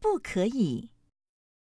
不可以。